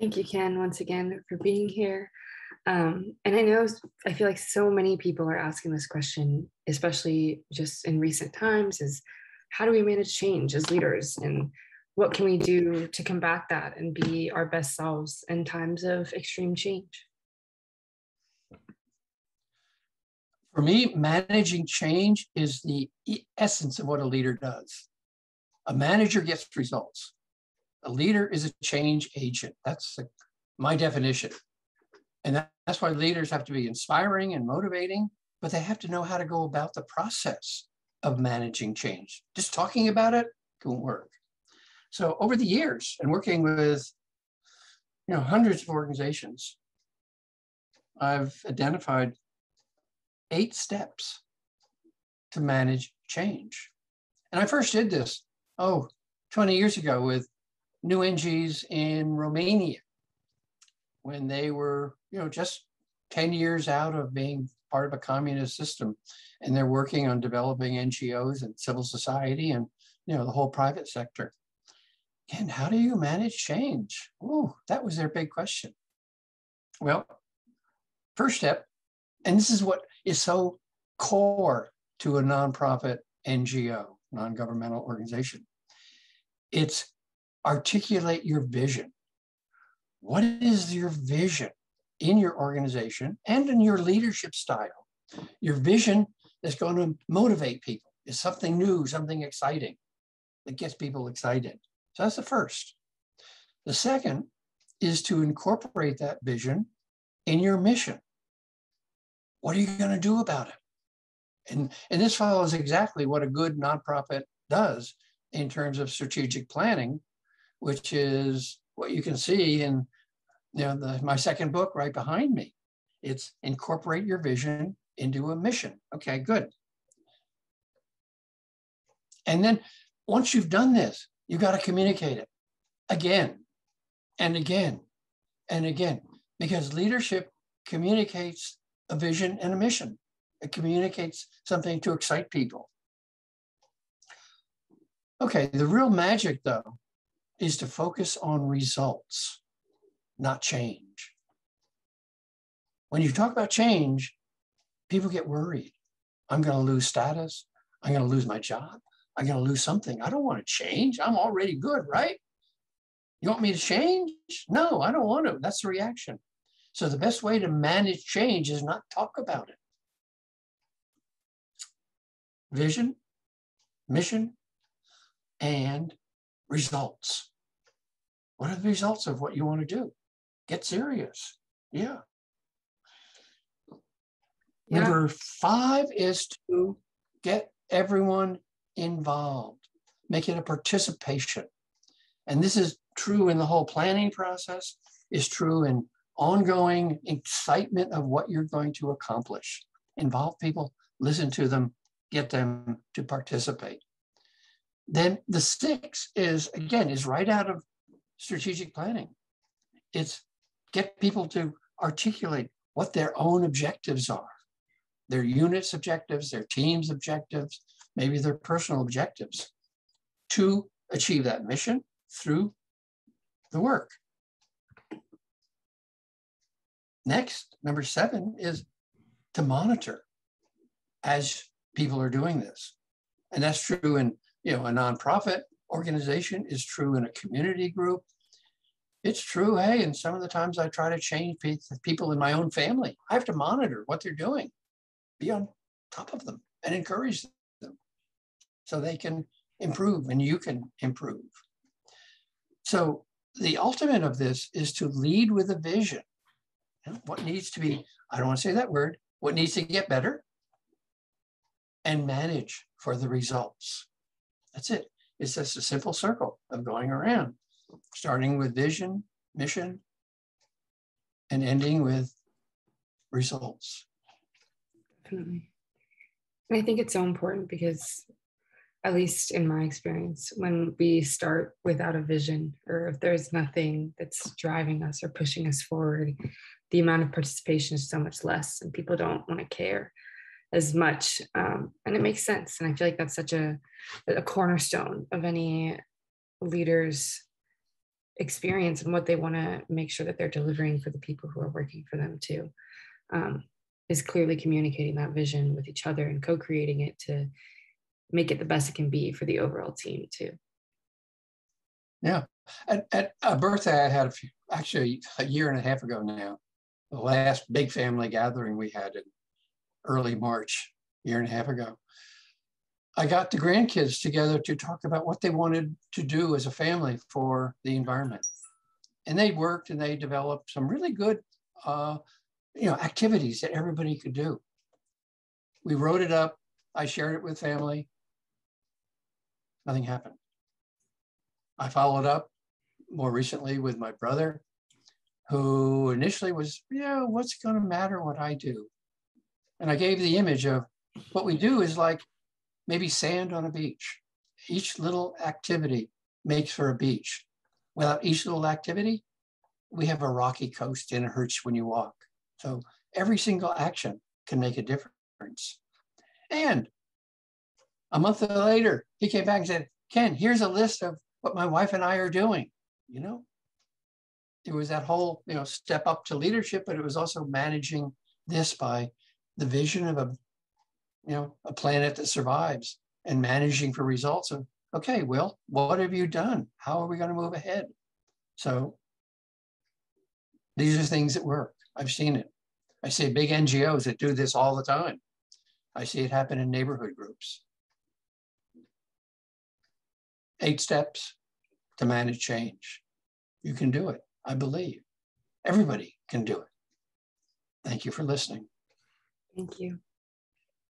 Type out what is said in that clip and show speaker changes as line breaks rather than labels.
Thank you, Ken, once again for being here. Um, and I know I feel like so many people are asking this question, especially just in recent times, is how do we manage change as leaders and what can we do to combat that and be our best selves in times of extreme change?
For me, managing change is the essence of what a leader does. A manager gets results. A leader is a change agent. That's my definition. And that, that's why leaders have to be inspiring and motivating, but they have to know how to go about the process of managing change. Just talking about it won't work. So over the years and working with you know hundreds of organizations, I've identified eight steps to manage change. And I first did this, oh, 20 years ago with new NGs in Romania when they were, you know, just 10 years out of being part of a communist system and they're working on developing NGOs and civil society and, you know, the whole private sector. And how do you manage change? Oh, that was their big question. Well, first step, and this is what is so core to a nonprofit NGO, non governmental organization. It's articulate your vision. What is your vision in your organization and in your leadership style? Your vision is going to motivate people, is something new, something exciting that gets people excited. So that's the first. The second is to incorporate that vision in your mission. What are you going to do about it? And, and this follows exactly what a good nonprofit does in terms of strategic planning, which is what you can see in you know, the, my second book right behind me. It's incorporate your vision into a mission. Okay, good. And then once you've done this, you've got to communicate it again and again and again because leadership communicates a vision and a mission. It communicates something to excite people. Okay, the real magic though is to focus on results, not change. When you talk about change, people get worried. I'm going to lose status. I'm going to lose my job. I'm going to lose something. I don't want to change. I'm already good, right? You want me to change? No, I don't want to. That's the reaction. So the best way to manage change is not talk about it. Vision, mission, and results. What are the results of what you want to do? Get serious. Yeah. yeah. Number five is to get everyone involved, make it a participation. And this is true in the whole planning process, is true in ongoing excitement of what you're going to accomplish. Involve people, listen to them, get them to participate. Then the six is, mm. again, is right out of strategic planning. It's get people to articulate what their own objectives are, their units' objectives, their team's objectives, maybe their personal objectives to achieve that mission through the work. Next, number seven is to monitor as people are doing this. And that's true in you know a nonprofit organization, is true in a community group. It's true, hey, and some of the times I try to change people in my own family. I have to monitor what they're doing, be on top of them and encourage them so they can improve and you can improve. So the ultimate of this is to lead with a vision what needs to be, I don't want to say that word, what needs to get better and manage for the results. That's it. It's just a simple circle of going around, starting with vision, mission, and ending with results.
Definitely. And I think it's so important because at least in my experience, when we start without a vision or if there's nothing that's driving us or pushing us forward, the amount of participation is so much less and people don't want to care as much. Um, and it makes sense. And I feel like that's such a, a cornerstone of any leader's experience and what they want to make sure that they're delivering for the people who are working for them too um, is clearly communicating that vision with each other and co-creating it to make it the best it can be for the overall team too
yeah at, at a birthday i had a few actually a year and a half ago now the last big family gathering we had in early march year and a half ago I got the grandkids together to talk about what they wanted to do as a family for the environment. And they worked and they developed some really good, uh, you know, activities that everybody could do. We wrote it up. I shared it with family. Nothing happened. I followed up more recently with my brother, who initially was, yeah, what's going to matter what I do? And I gave the image of what we do is like maybe sand on a beach. Each little activity makes for a beach. Without each little activity, we have a rocky coast and it hurts when you walk. So every single action can make a difference. And a month later, he came back and said, Ken, here's a list of what my wife and I are doing. You know, it was that whole, you know, step up to leadership, but it was also managing this by the vision of a you know, a planet that survives and managing for results of, okay, well, what have you done? How are we going to move ahead? So these are things that work. I've seen it. I see big NGOs that do this all the time. I see it happen in neighborhood groups. Eight steps to manage change. You can do it. I believe. Everybody can do it. Thank you for listening.
Thank you.